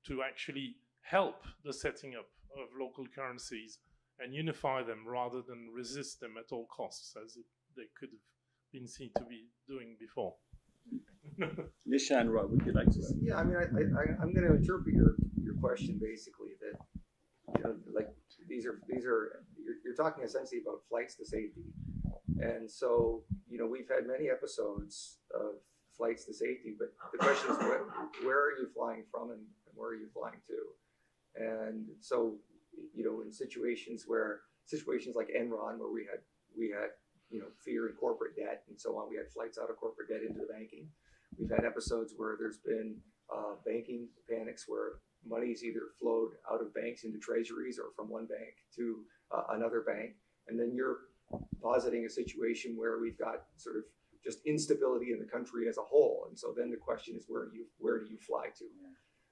to actually help the setting up of local currencies and unify them rather than resist them at all costs, as it, they could have been seen to be doing before. Yesha and Rod, would you like to? Yeah, I mean, I, I, I'm going to interpret your, your question basically that, you know, like these are these are you're, you're talking essentially about flights to safety, and so you know we've had many episodes of flights to safety, but the question is where, where are you flying from and and where are you flying to? And so, you know, in situations where situations like Enron, where we had we had you know, fear in corporate debt and so on. We had flights out of corporate debt into the banking. We've had episodes where there's been uh, banking panics where money's either flowed out of banks into treasuries or from one bank to uh, another bank. And then you're positing a situation where we've got sort of just instability in the country as a whole. And so then the question is, where do you where do you fly to?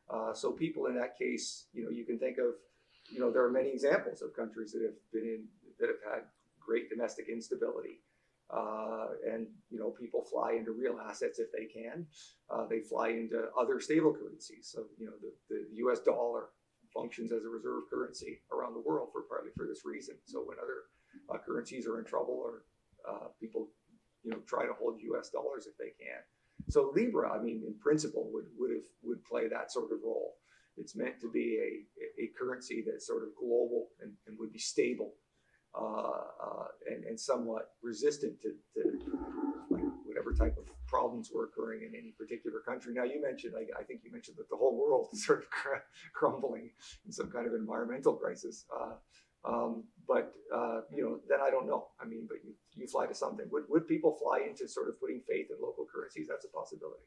Uh, so people in that case, you know, you can think of, you know, there are many examples of countries that have been in that have had great domestic instability. Uh, and you know people fly into real assets if they can. Uh, they fly into other stable currencies. So you know the, the U.S. dollar functions as a reserve currency around the world for partly for this reason. So when other uh, currencies are in trouble or uh, people you know try to hold U.S. dollars if they can. So Libra, I mean, in principle, would would have would play that sort of role. It's meant to be a, a currency that's sort of global and, and would be stable and, and somewhat resistant to, to like whatever type of problems were occurring in any particular country. Now, you mentioned, I, I think you mentioned that the whole world [LAUGHS] is sort of cr- crumbling in some kind of environmental crisis. Uh, um, but uh, you know, then I don't know. I mean, but you, you fly to something. Would, would people fly into sort of putting faith in local currencies? That's a possibility.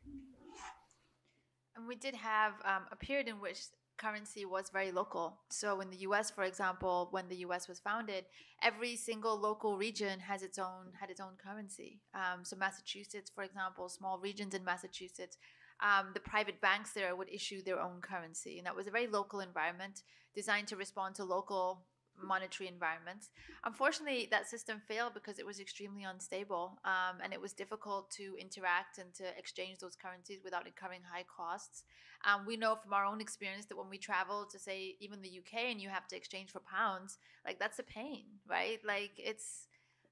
And we did have um, a period in which currency was very local. So in the US, for example, when the US was founded, every single local region has its own had its own currency. Um, so Massachusetts, for example, small regions in Massachusetts, um, the private banks there would issue their own currency, and that was a very local environment designed to respond to local monetary environments. Unfortunately, that system failed because it was extremely unstable um, and it was difficult to interact and to exchange those currencies without incurring high costs. Um, we know from our own experience that when we travel to, say, even the UK and you have to exchange for pounds, like that's a pain, right? Like it's,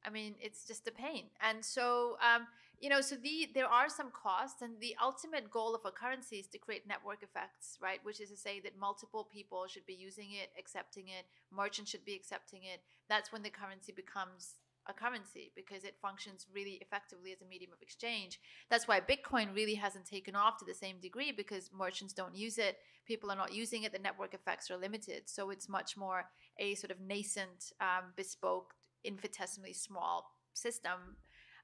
I mean, it's just a pain. And so, um, you know, so the there are some costs, and the ultimate goal of a currency is to create network effects, right? Which is to say that multiple people should be using it, accepting it, merchants should be accepting it. That's when the currency becomes a currency because it functions really effectively as a medium of exchange. That's why Bitcoin really hasn't taken off to the same degree because merchants don't use it, people are not using it, the network effects are limited. So it's much more a sort of nascent, um, bespoke, infinitesimally small system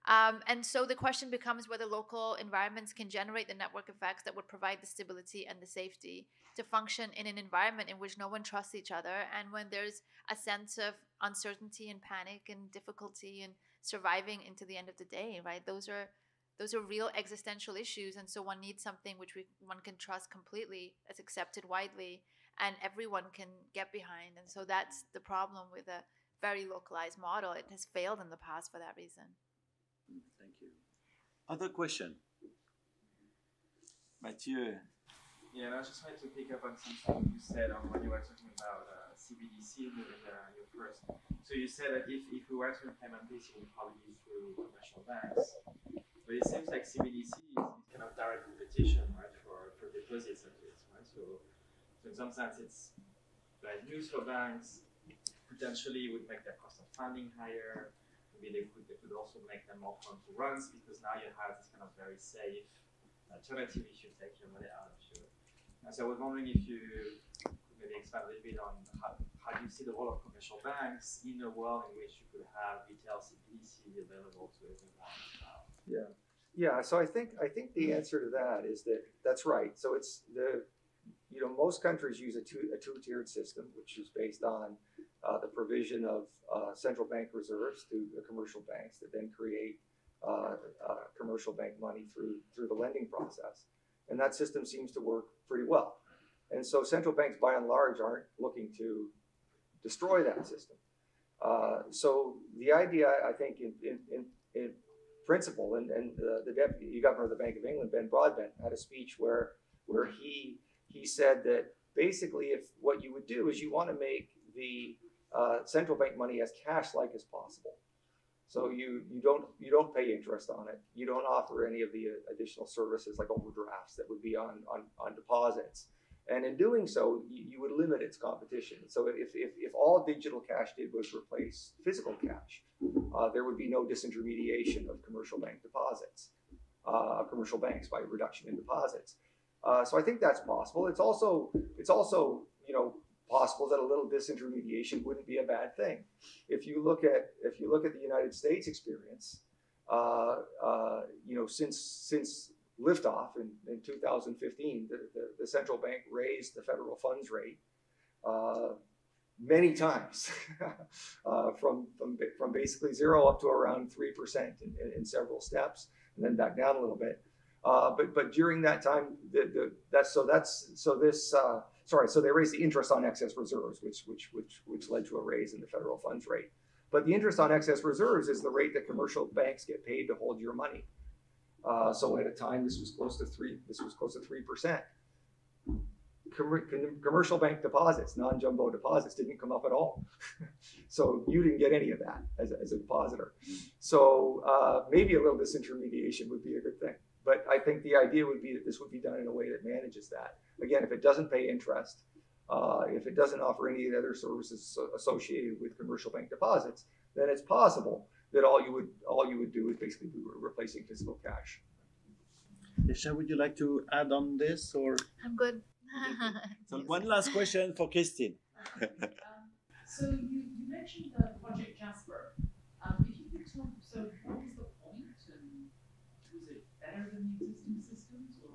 um, and so the question becomes whether local environments can generate the network effects that would provide the stability and the safety to function in an environment in which no one trusts each other and when there's a sense of uncertainty and panic and difficulty and surviving into the end of the day, right? Those are those are real existential issues and so one needs something which we, one can trust completely as accepted widely and everyone can get behind and so that's the problem with a very localized model it has failed in the past for that reason. Other question? Mathieu. Yeah, I was just trying to pick up on something you said on when you were talking about uh, CBDC in uh, your first. So you said that if, if we were to implement this, it would probably be through commercial banks. But it seems like CBDC is kind of direct competition, right, for, for deposits at least, right? So, so in some sense, it's bad news for banks. Potentially, it would make their cost of funding higher maybe they could, they could also make them more prone to runs because now you have this kind of very safe alternative if you take your money out of your. And so I was wondering if you could maybe expand a little bit on how, how do you see the role of commercial banks in a world in which you could have retail CBDC available to everyone. Yeah. Yeah, so I think I think the answer to that is that that's right. So it's the you know most countries use a two a two tiered system, which is based on uh, the provision of uh, central bank reserves to the commercial banks that then create uh, uh, commercial bank money through through the lending process, and that system seems to work pretty well. And so central banks, by and large, aren't looking to destroy that system. Uh, so the idea, I think, in, in, in, in principle, and, and the, the deputy governor of the Bank of England, Ben Broadbent, had a speech where where he he said that basically, if what you would do is you want to make the uh, central bank money as cash-like as possible. So you you don't you don't pay interest on it. You don't offer any of the additional services like overdrafts that would be on on, on deposits. And in doing so, you, you would limit its competition. So if, if, if all digital cash did was replace physical cash, uh, there would be no disintermediation of commercial bank deposits, uh, commercial banks by reduction in deposits. Uh, so I think that's possible. It's also it's also you know possible that a little disintermediation wouldn't be a bad thing. If you look at if you look at the United States experience, uh, uh, you know, since since liftoff in, in 2015, the, the, the, central bank raised the federal funds rate uh, many times, [LAUGHS] uh, from, from from basically zero up to around three percent in, in, several steps, and then back down a little bit. Uh, but but during that time, the, the, that's so that's so this uh, sorry so they raised the interest on excess reserves, which which which which led to a raise in the federal funds rate. But the interest on excess reserves is the rate that commercial banks get paid to hold your money. Uh, so at a time, this was close to three. This was close to three percent. commercial bank deposits, non-jumbo deposits, didn't come up at all. [LAUGHS] so you didn't get any of that as a, as a depositor. So uh, maybe a little disintermediation would be a good thing. But I think the idea would be that this would be done in a way that manages that. Again, if it doesn't pay interest, uh, if it doesn't offer any of the other services associated with commercial bank deposits, then it's possible that all you would all you would do is basically be replacing physical cash. Yesha, would you like to add on this or? I'm good. [LAUGHS] so one last question for Christine. [LAUGHS] um, so you, you mentioned the Project Jasper. Um, if you could talk, so what was the point and was it better than the existing systems or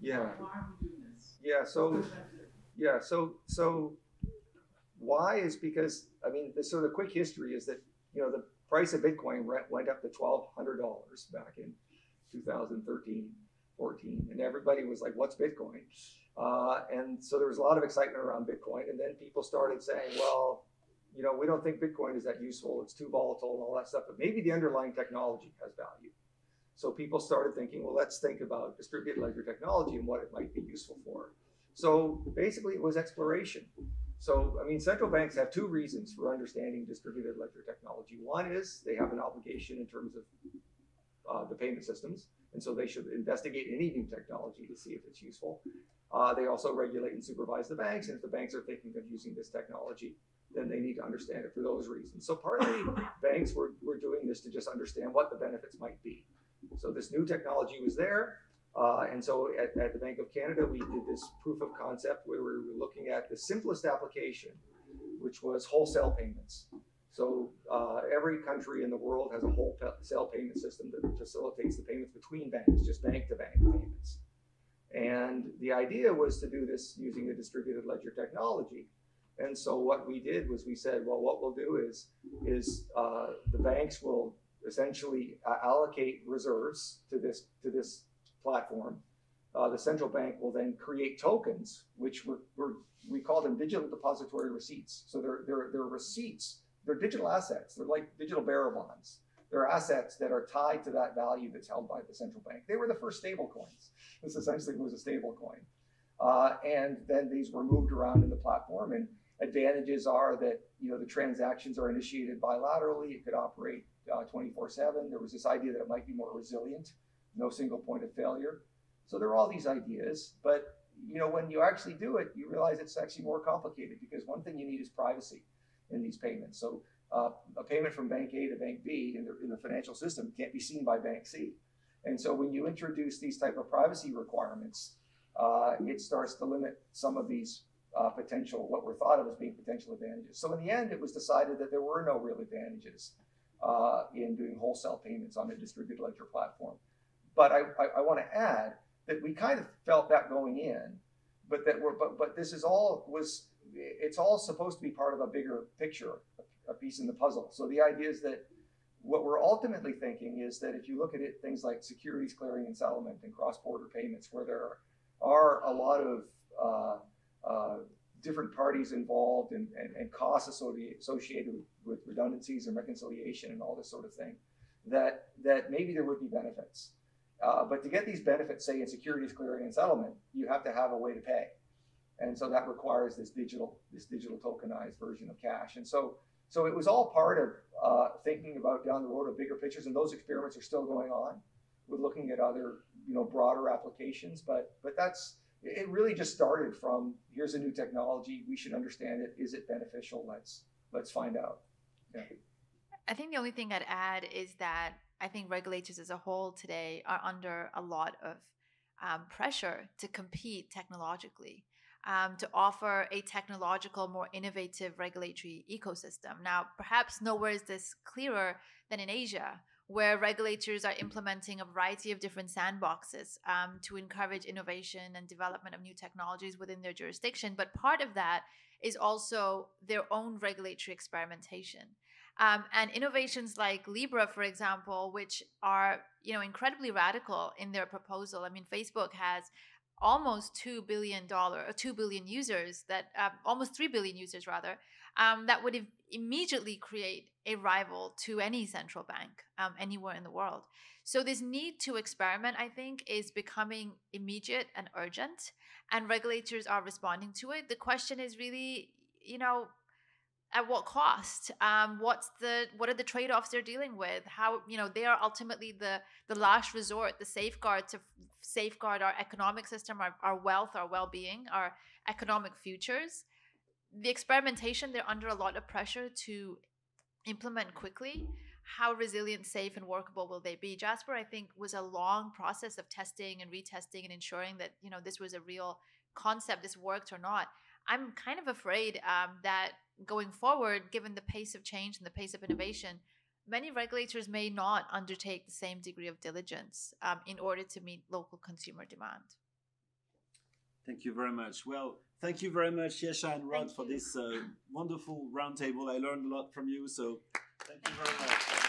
yeah. why are we doing this? Yeah, so yeah, so so why is because I mean the, so the quick history is that you know the price of Bitcoin went up to twelve hundred dollars back in 2013, 14, and everybody was like, "What's Bitcoin?" Uh, and so there was a lot of excitement around Bitcoin, and then people started saying, "Well, you know, we don't think Bitcoin is that useful. It's too volatile and all that stuff, but maybe the underlying technology has value." So people started thinking, well, let's think about distributed ledger technology and what it might be useful for. So basically, it was exploration. So, I mean, central banks have two reasons for understanding distributed ledger technology. One is they have an obligation in terms of uh, the payment systems, and so they should investigate any new technology to see if it's useful. Uh, they also regulate and supervise the banks, and if the banks are thinking of using this technology, then they need to understand it for those reasons. So partly banks were, were doing this to just understand what the benefits might be. So this new technology was there, uh, and so at, at, the Bank of Canada, we did this proof of concept where we were looking at the simplest application, which was wholesale payments. So uh, every country in the world has a wholesale payment system that facilitates the payments between banks, just bank to bank payments. And the idea was to do this using the distributed ledger technology. And so what we did was we said, well, what we'll do is, is uh, the banks will essentially uh, allocate reserves to this to this platform, uh, the central bank will then create tokens, which we call them digital depository receipts. So they're, they're, they're receipts, they're digital assets. They're like digital bearer bonds. They're assets that are tied to that value that's held by the central bank. They were the first stable coins. This essentially was a stable coin. Uh, and then these were moved around in the platform. And advantages are that you know the transactions are initiated bilaterally. It could operate uh, 24/7. There was this idea that it might be more resilient no single point of failure. So there are all these ideas, but you know when you actually do it, you realize it's actually more complicated because one thing you need is privacy in these payments. So uh, a payment from bank A to bank B in the, in the financial system can't be seen by bank C. And so when you introduce these type of privacy requirements, uh, it starts to limit some of these uh, potential, what were thought of as being potential advantages. So in the end, it was decided that there were no real advantages uh, in doing wholesale payments on a distributed ledger platform. But I, I, I want to add that we kind of felt that going in, but that we're but but this is all was it's all supposed to be part of a bigger picture, a, piece in the puzzle. So the idea is that what we're ultimately thinking is that if you look at it, things like securities clearing and settlement and cross-border payments, where there are a lot of uh, uh, different parties involved and, and, and costs associated with redundancies and reconciliation and all this sort of thing, that that maybe there would be benefits. Uh, but to get these benefits, say in securities clearing and settlement, you have to have a way to pay, and so that requires this digital this digital tokenized version of cash. And so so it was all part of uh, thinking about down the road of bigger pictures, and those experiments are still going on with looking at other you know broader applications. But but that's it. Really, just started from here's a new technology. We should understand it. Is it beneficial? Let's let's find out. Yeah. I think the only thing I'd add is that I think regulators as a whole today are under a lot of um, pressure to compete technologically. um, to offer a technological, more innovative regulatory ecosystem. Now, perhaps nowhere is this clearer than in Asia, where regulators are implementing a variety of different sandboxes um, to encourage innovation and development of new technologies within their jurisdiction. But part of that is also their own regulatory experimentation. Um, and innovations like Libra, for example, which are you know incredibly radical in their proposal. I mean, Facebook has almost two billion dollar two billion users that uh, almost three billion users rather um, that would immediately create a rival to any central bank um, anywhere in the world. So this need to experiment, I think, is becoming immediate and urgent, and regulators are responding to it. The question is really, you know, at what cost um, what's the what are the trade-offs they're dealing with how you know they are ultimately the the last resort the safeguard to safeguard our economic system our, our wealth our well-being our economic futures the experimentation they're under a lot of pressure to implement quickly how resilient safe and workable will they be jasper i think was a long process of testing and retesting and ensuring that you know this was a real concept this worked or not i'm kind of afraid um, that going forward, given the pace of change and the pace of innovation, many regulators may not undertake the same degree of diligence um, in order to meet local consumer demand. Thank you very much. Well, thank you very much, Yesha and Rod, for this uh, wonderful roundtable. I learned a lot from you, so thank you very much.